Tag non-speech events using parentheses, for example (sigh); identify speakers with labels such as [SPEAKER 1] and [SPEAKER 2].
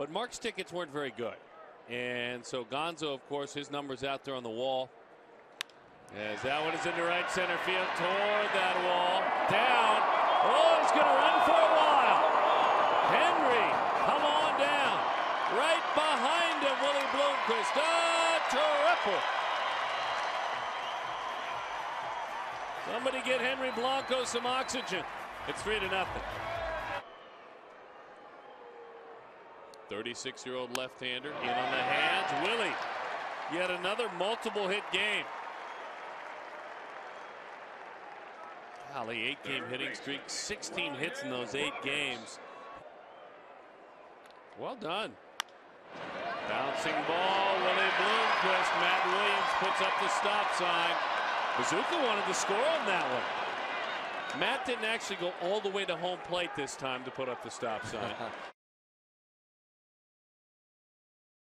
[SPEAKER 1] But Mark's tickets weren't very good. And so Gonzo, of course, his number's out there on the wall. As that one is into right center field toward that wall. Down. Oh, he's going to run for a while. Henry, come on down. Right behind him, Willie Bloomquist. A triple. Somebody get Henry Blanco some oxygen. It's three to nothing. 36 year old left hander in on the hands. Willie, yet another multiple hit game. Golly, eight game hitting streak, 16 hits in those eight games. Well done. Bouncing ball, Willie Bloomquist. Matt Williams puts up the stop sign. Bazooka wanted to score on that one. Matt didn't actually go all the way to home plate this time to put up the stop sign. (laughs)